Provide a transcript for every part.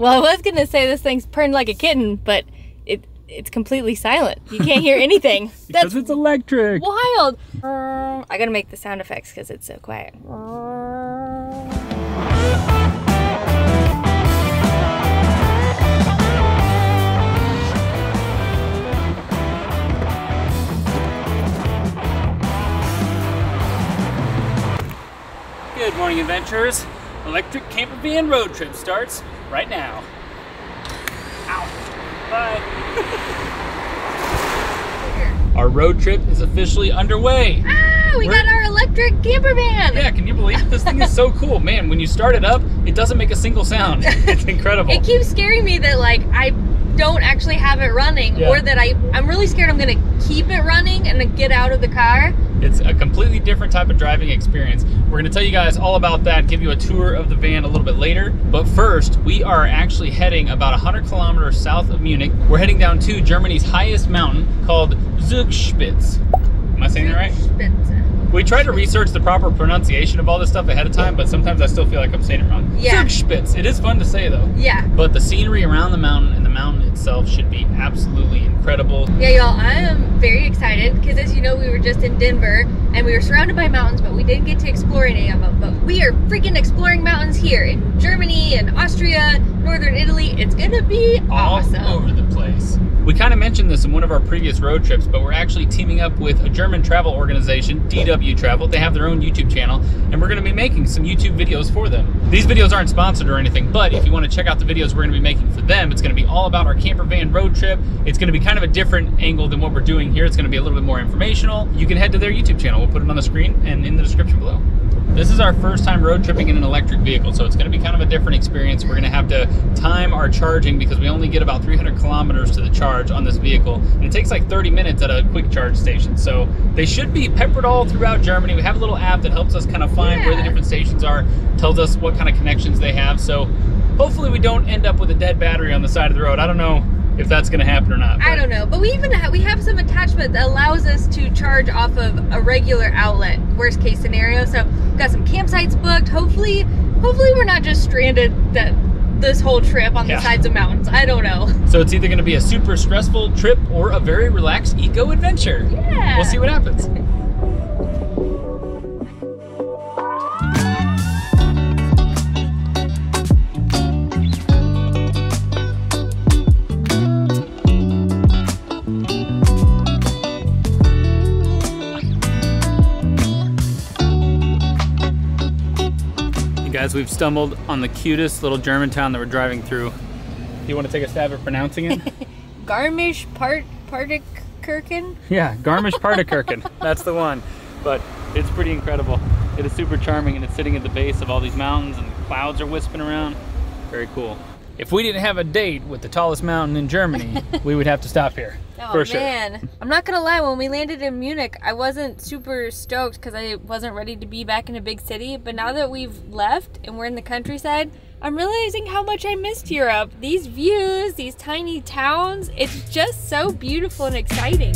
Well, I was gonna say this thing's purring like a kitten, but it it's completely silent. You can't hear anything. because That's it's electric. wild. I gotta make the sound effects because it's so quiet. Good morning, adventurers. Electric camper van road trip starts right now. Ow. Bye. Our road trip is officially underway. Ah, we got our electric camper van. Yeah, can you believe it? this thing is so cool, man? When you start it up, it doesn't make a single sound. It's incredible. It keeps scaring me that like I don't actually have it running, Yeah. or that I I'm really scared I'm gonna keep it running and then get out of the car. It's a completely different type of driving experience. We're going to tell you guys all about that, give you a tour of the van a little bit later. But first, we are actually heading about 100 kilometers south of Munich. We're heading down to Germany's highest mountain called Zugspitz. Am I saying that right? We tried to research the proper pronunciation of all this stuff ahead of time, but sometimes I still feel like I'm saying it wrong. Yeah. Zugspitz. It is fun to say though. Yeah. But the scenery around the mountain and the mountain itself should be absolutely incredible. Yeah, y'all, I am very excited because as you know, we were just in Denver and we were surrounded by mountains, but we didn't get to explore any of them. But we are freaking exploring mountains here in Germany and Austria, northern Italy. It's gonna be all awesome. over the place. We kind of mentioned this in one of our previous road trips, but we're actually teaming up with a German travel organization, DW Travel. They have their own YouTube channel, and we're going to be making some YouTube videos for them. These videos aren't sponsored or anything, but if you want to check out the videos we're going to be making for them, it's going to be all about our camper van road trip. It's going to be kind of a different angle than what we're doing here. It's going to be a little bit more informational. You can head to their YouTube channel. We'll put it on the screen and in the description below. This is our first time road tripping in an electric vehicle, so it's going to be kind of a different experience. We're going to have to time our charging because we only get about 300 kilometers to the charge on this vehicle, and it takes like 30 minutes at a quick charge station. So they should be peppered all throughout Germany. We have a little app that helps us kind of find where the different stations are, tells us what kind of connections they have. So hopefully we don't end up with a dead battery on the side of the road. I don't know if that's going to happen or not. I don't know, but we even ha- we have some attachment that allows us to charge off of a regular outlet. Worst case scenario, so we've got some campsites booked. Hopefully, hopefully we're not just stranded that this whole trip on Yeah. the sides of mountains. I don't know. So it's either going to be a super stressful trip or a very relaxed eco adventure. Yeah. We'll see what happens. Guys, we've stumbled on the cutest little German town that we're driving through. Do you want to take a stab at pronouncing it? Garmisch part Partenkirchen. Yeah, Garmisch-Partenkirchen. That's the one. But it's pretty incredible. It is super charming and it's sitting at the base of all these mountains and the clouds are wisping around. Very cool. If we didn't have a date with the tallest mountain in Germany, we would have to stop here. Oh for sure. man, I'm not gonna lie. When we landed in Munich, I wasn't super stoked because I wasn't ready to be back in a big city. But now that we've left and we're in the countryside, I'm realizing how much I missed Europe. These views, these tiny towns, it's just so beautiful and exciting.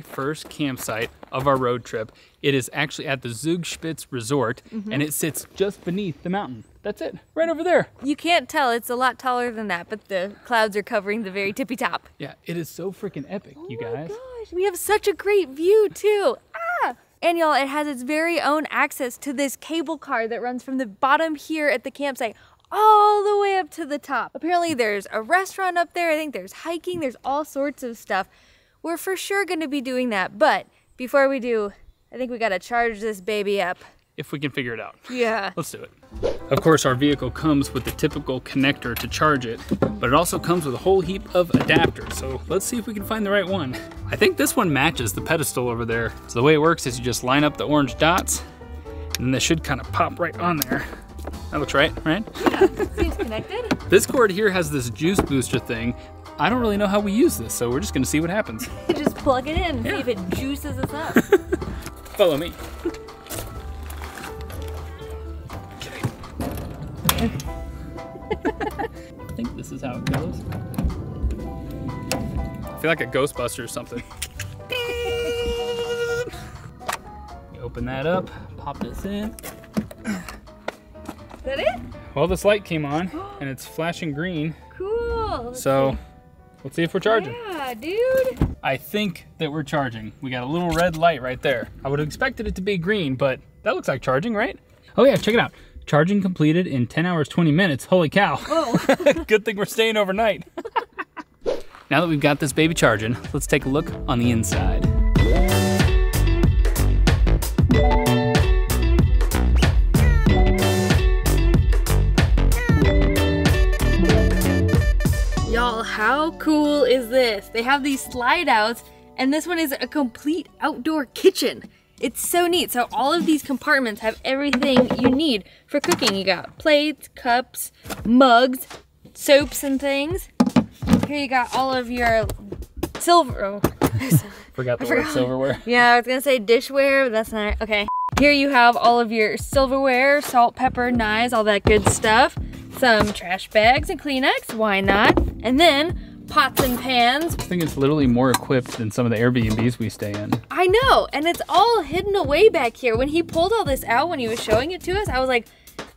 Very first campsite of our road trip. It is actually at the Zugspitz Resort and it sits just beneath the mountain. That's it, right over there. You can't tell; it's a lot taller than that, but the clouds are covering the very tippy top. Yeah, it is so freaking epic, you Oh my guys. gosh, we have such a great view too. Ah! And y'all, it has its very own access to this cable car that runs from the bottom here at the campsite all the way up to the top. Apparently, there's a restaurant up there. I think there's hiking. There's all sorts of stuff. We're for sure going to be doing that. But before we do, I think we got to charge this baby up. If we can figure it out. Yeah. Let's do it. Of course, our vehicle comes with the typical connector to charge it, but it also comes with a whole heap of adapters. So let's see if we can find the right one. I think this one matches the pedestal over there. So the way it works is you just line up the orange dots, and then they should kind of pop right on there. That looks right, right? Yeah, seems connected. This cord here has this juice booster thing. I don't really know how we use this, so we're just gonna see what happens. Just plug it in Yeah. see if it juices us up. Follow me. I think this is how it goes. I feel like a Ghostbuster or something. You open that up, pop this in. Is that it? Well, this light came on and it's flashing green. Cool. So let's see if we're charging. Yeah, dude. I think that we're charging. We got a little red light right there. I would have expected it to be green, but that looks like charging, right? Oh yeah, check it out. Charging completed in 10 hours, 20 minutes. Holy cow. Oh. Good thing we're staying overnight. now that we've got this baby charging, let's take a look on the inside. How cool is this? They have these slide outs, and this one is a complete outdoor kitchen. It's so neat. So all of these compartments have everything you need for cooking. You got plates, cups, mugs, soaps and things. Here you got all of your silver. Oh. Forgot the I word forgot. silverware. Yeah, I was gonna say dishware, but that's not okay. Here you have all of your silverware, salt, pepper, knives, all that good stuff. Some trash bags and Kleenex, why not? And then pots and pans. I think it's literally more equipped than some of the Airbnbs we stay in. I know, and it's all hidden away back here. When he pulled all this out when he was showing it to us, I was like,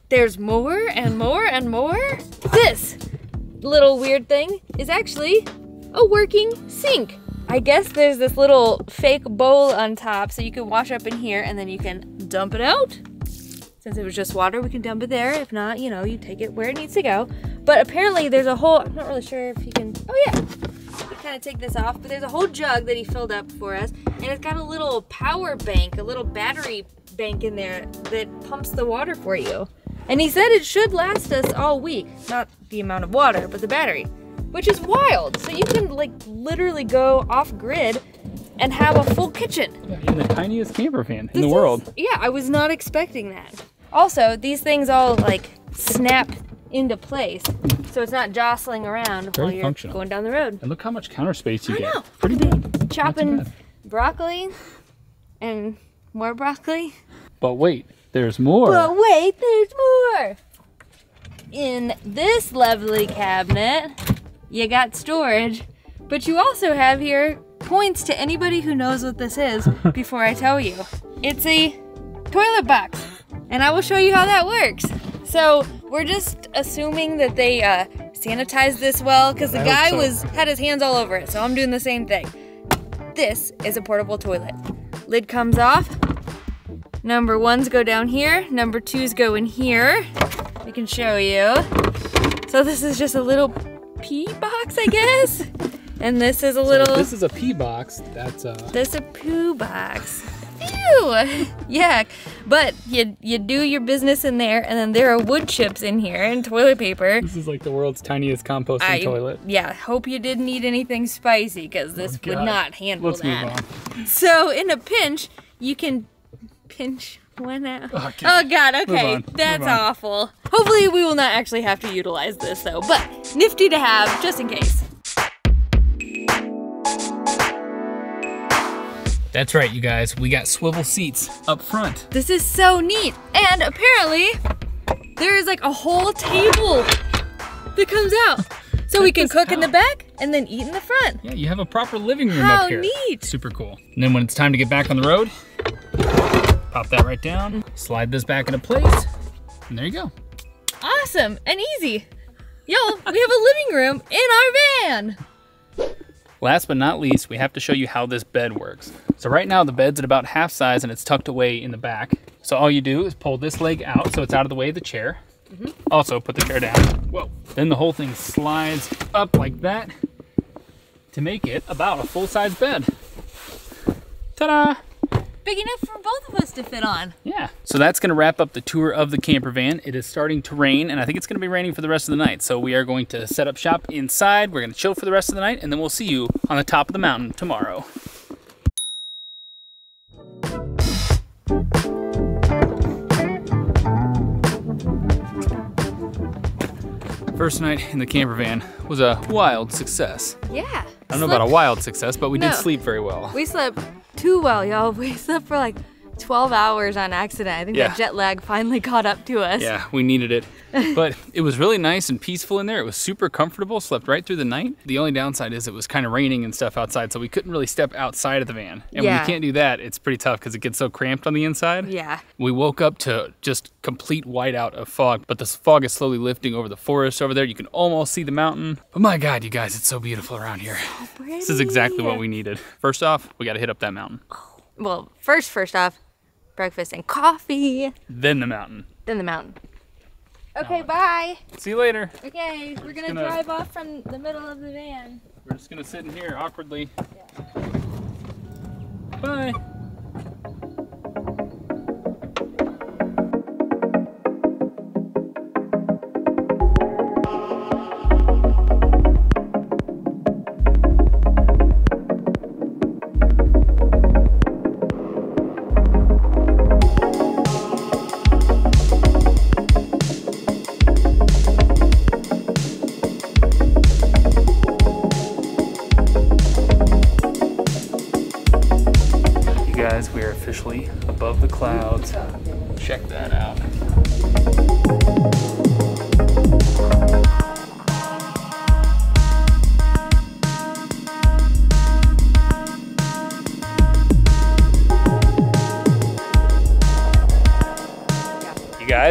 there's more and more and more. This little weird thing is actually a working sink. I guess there's this little fake bowl on top so you can wash up in here and then you can dump it out. Since it was just water, we can dump it there. If not, you know, you take it where it needs to go. But apparently there's a whole, I'm not really sure if you can, oh yeah, you kind of take this off, but there's a whole jug that he filled up for us, and it's got a little power bank, a little battery bank in there that pumps the water for you. And he said it should last us all week, not the amount of water, but the battery, which is wild. So you can like literally go off grid and have a full kitchen. In the tiniest camper van in This the is- world. yeah, I was not expecting that. Also, these things all like snap into place, so it's not jostling around Very while you're functional. going down the road. And look how much counter space you I get. know. Pretty good. chopping broccoli and more broccoli. But wait, there's more. But wait, there's more. In this lovely cabinet, you got storage, but you also have here points to anybody who knows what this is before I tell you. It's a toilet box, and I will show you how that works. So we're just assuming that they uh, sanitized this well because the I guy so. was had his hands all over it. So I'm doing the same thing. This is a portable toilet. Lid comes off. Number ones go down here. Number twos go in here. I can show you. So this is just a little pee box, I guess. and this is a little. This is a pee box. That's a. This is a poo box. Yeah, but you you do your business in there, and then there are wood chips in here and toilet paper. This is like the world's tiniest composting I, toilet. Yeah, hope you didn't eat anything spicy because this oh, would not handle Let's that. move on. So in a pinch, you can pinch one out. Okay. Oh god, oh, okay. That's awful. Hopefully we will not actually have to utilize this though, but nifty to have just in case. That's right, you guys. We got swivel seats up front. This is so neat. And apparently there is like a whole table that comes out. So we can cook in the back and then eat in the front. Yeah, you have a proper living room How up here. How neat. Super cool. And then when it's time to get back on the road, pop that right down, slide this back into place, and there you go. Awesome and easy. Yo, we have a living room in our van. Last but not least, we have to show you how this bed works. So right now the bed's at about half size and it's tucked away in the back. So all you do is pull this leg out so it's out of the way of the chair. Mm-hmm. Also put the chair down. Whoa. Then the whole thing slides up like that to make it about a full-size bed. Ta-da! Big enough for both of us to fit on. Yeah. So that's going to wrap up the tour of the camper van. It is starting to rain, and I think it's going to be raining for the rest of the night. So we are going to set up shop inside. We're going to chill for the rest of the night, and then we'll see you on the top of the mountain tomorrow. First night in the camper van was a wild success. Yeah. I don't know about a wild success, but we No. did sleep very well. We slept too well, y'all. We slept for like 12 hours on accident. I think Yeah. that jet lag finally caught up to us. Yeah, we needed it. But it was really nice and peaceful in there. It was super comfortable, slept right through the night. The only downside is it was kind of raining and stuff outside, so we couldn't really step outside of the van. And when you can't do that, it's pretty tough because it gets so cramped on the inside. Yeah. We woke up to just complete whiteout of fog, but this fog is slowly lifting over the forest over there. You can almost see the mountain. But my God, you guys, it's so beautiful around here. Oh, this is exactly what we needed. First off, we got to hit up that mountain, Well, first, first off, breakfast and coffee, then the mountain. then the mountain. Okay, bye. See you later. Okay, we're gonna, gonna- drive off from the middle of the van. We're just gonna sit in here awkwardly. Bye.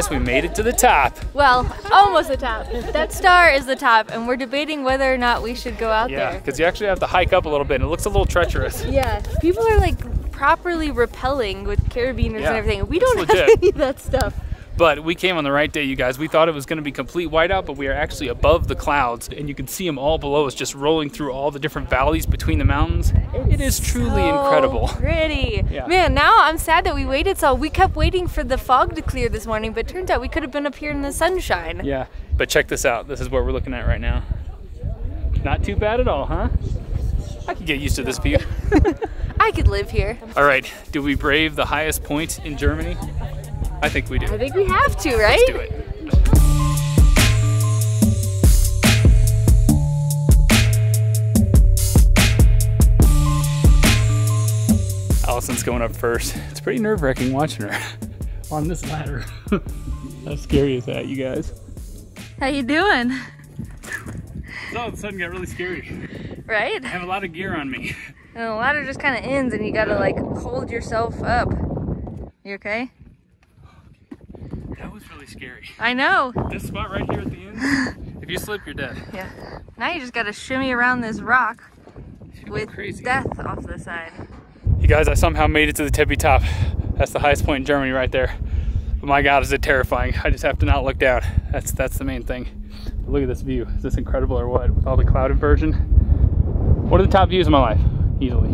Guys, we made it to the top. Well, almost the top. That star is the top, and we're debating whether or not we should go out Yeah, there. Yeah, because you actually have to hike up a little bit and it looks a little treacherous. Yeah, people are like properly repelling with carabiners Yeah, and everything. We don't have any of that stuff. But we came on the right day, you guys. We thought it was going to be complete whiteout, but we are actually above the clouds, and you can see them all below us, just rolling through all the different valleys between the mountains. it is truly So incredible. Pretty. Yeah. Man, now I'm sad that we waited so we kept waiting for the fog to clear this morning, but turns out we could have been up here in the sunshine. Yeah, but check this out. This is what we're looking at right now. Not too bad at all, huh? I could get used to this view. I could live here. all right, do we brave the highest point in Germany? I think we do. I think we have to, right? Let's do it. Allison's going up first. It's pretty nerve wracking watching her on this ladder. How scary is that, you guys? How you doing? It all of a sudden got really scary. Right? I have a lot of gear on me. And the ladder just kind of ends, and you gotta like hold yourself up. You okay? That was really scary. I know. This spot right here at the end, if you slip, you're dead. Yeah. Now you just gotta shimmy around this rock with crazy. death off the side. You guys, I somehow made it to the tippy top. That's the highest point in Germany right there. But my God, is it terrifying. I just have to not look down. That's that's the main thing. But look at this view. Is this incredible or what? With all the cloud inversion. One of the top views of my life, easily.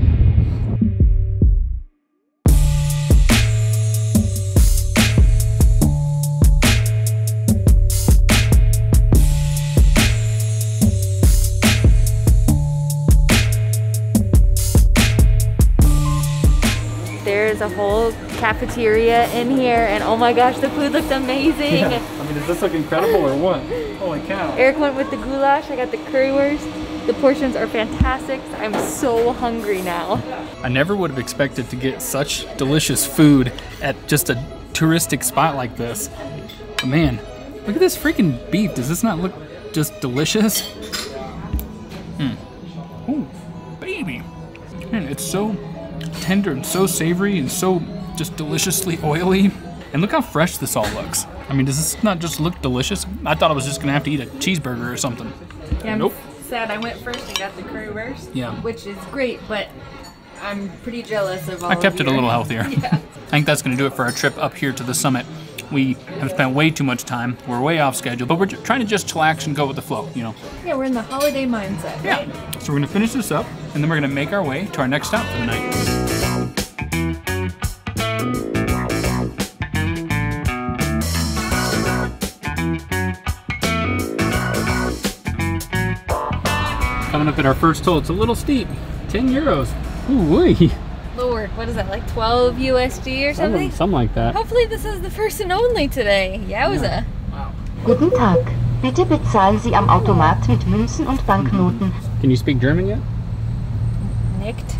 There's a whole cafeteria in here, and oh my gosh, the food looks amazing. I mean, does this look incredible or what? Holy cow. Eric went with the goulash. I got the currywurst. The portions are fantastic. I'm so hungry now. I never would have expected to get such delicious food at just a touristic spot like this. But man, look at this freaking beef. Does this not look just delicious? Hmm. Ooh, baby. Man, it's so tender and so savory and so just deliciously oily. And look how fresh this all looks. I mean, does this not just look delicious? I thought I was just gonna have to eat a cheeseburger or something. Yeah, Nope. sad I went first and got the currywurst. Yeah. Which is great, but I'm pretty jealous of all I kept it a little healthier. Yeah. I think that's going to do it for our trip up here to the summit. We have spent way too much time. We're way off schedule, but we're trying to just chillax and go with the flow, you know. Yeah, we're in the holiday mindset, right? So we're to finish this up, and then we're going to make our way to our next stop for the night. Coming up at our first toll. It's a little steep. 10 euros. Ooh, wee. Lord, what is that, like 12 USD or something? Something like that. Hopefully this is the first and only today. Yowza. Guten Tag. Bitte bezahlen Sie am Automat mit Münzen und Banknoten. Can you speak German yet? Nicked.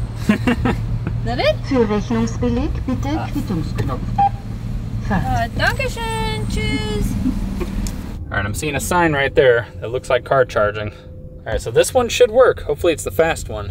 that it? Für Rechnungsbeleg bitte Quittungsknopf. Fahrt. Uh, Dankeschön. Tschüss. All right, I'm seeing a sign right there that looks like car charging. All right, so this one should work. Hopefully it's the fast one.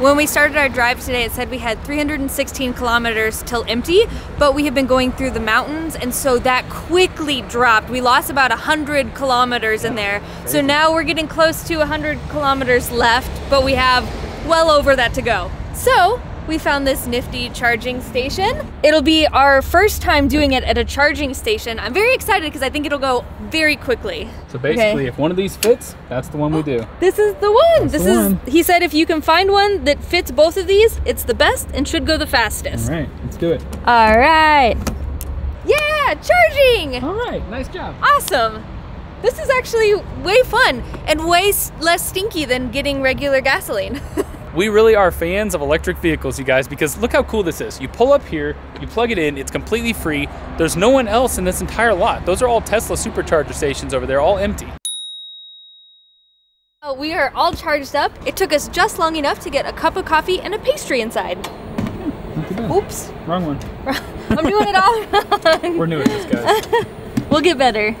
When we started our drive today, it said we had 316 kilometers till empty, but we have been going through the mountains, and so that quickly dropped. We lost about 100 kilometers in there. So now we're getting close to 100 kilometers left, but we have well over that to go. So we found this nifty charging station. It'll be our first time doing it at a charging station. I'm very excited because I think it'll go very quickly. So basically, if one of these fits, that's the one we do. This is the one. this the is one. he said if you can find one that fits both of these, it's the best and should go the fastest. All right, let's do it. All right. Yeah, charging. All right, nice job. Awesome. This is actually way fun and way less stinky than getting regular gasoline. We really are fans of electric vehicles, you guys, because look how cool this is. You pull up here, you plug it in, it's completely free. There's no one else in this entire lot. Those are all Tesla supercharger stations over there, all empty. Oh, we are all charged up. It took us just long enough to get a cup of coffee and a pastry inside. Hmm, not. Oops. Wrong one. I'm doing it all wrong. We're new at this, guys. We'll get better.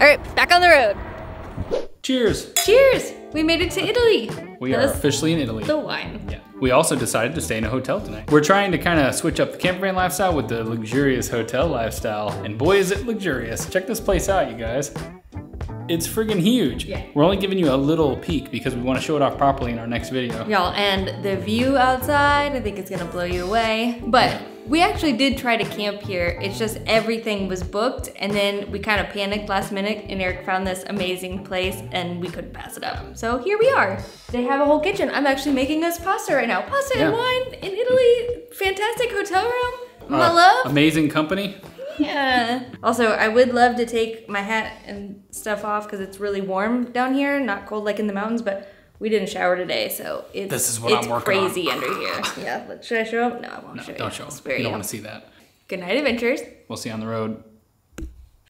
All right, back on the road. Cheers. Cheers! We made it to Italy. We are officially in Italy. the wine. Yeah. We also decided to stay in a hotel tonight. We're trying to kind of switch up the camper van lifestyle with the luxurious hotel lifestyle. And boy, is it luxurious. Check this place out, you guys. It's friggin' huge. Yeah. We're only giving you a little peek because we want to show it off properly in our next video. Y'all, and the view outside, I think it's gonna blow you away. But we actually did try to camp here. It's just everything was booked, and then we kind of panicked last minute, and Eric found this amazing place, and we couldn't pass it up. So here we are. They have a whole kitchen. I'm actually making us pasta right now. Pasta and wine in Italy. Fantastic hotel room. My Uh, love. Amazing company. Yeah. Also, I would love to take my hat and stuff off because it's really warm down here, not cold like in the mountains, but we didn't shower today, so it's This is what it's I'm working on. crazy under here. Yeah, should I show up? No, I won't show you. Don't show. Spare You don't want to see that. Good night, adventures. We'll see you on the road.